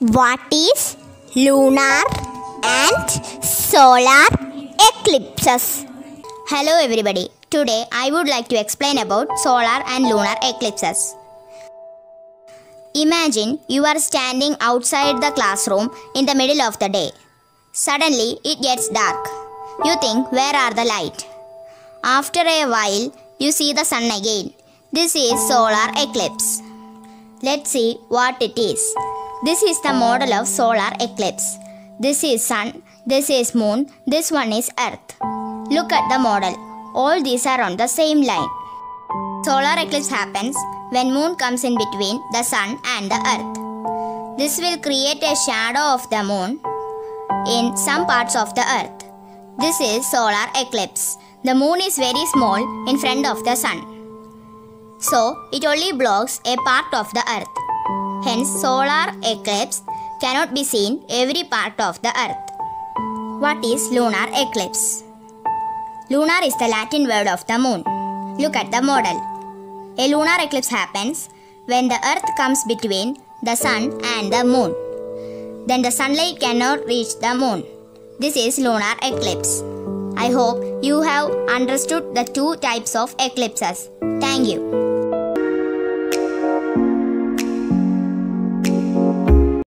What is lunar and solar eclipses? Hello everybody. Today I would like to explain about solar and lunar eclipses. Imagine you are standing outside the classroom in the middle of the day. Suddenly it gets dark. You think where are the light? After a while you see the sun again. This is solar eclipse. Let's see what it is. This is the model of solar eclipse. This is sun, this is moon, this one is earth. Look at the model. All these are on the same line. Solar eclipse happens when moon comes in between the sun and the earth. This will create a shadow of the moon in some parts of the earth. This is solar eclipse. The moon is very small in front of the sun. So it only blocks a part of the earth. Hence solar eclipse cannot be seen every part of the earth. What is lunar eclipse? Lunar is the Latin word of the moon. Look at the model. A lunar eclipse happens when the earth comes between the sun and the moon. Then the sunlight cannot reach the moon. This is lunar eclipse. I hope you have understood the two types of eclipses. Thank you.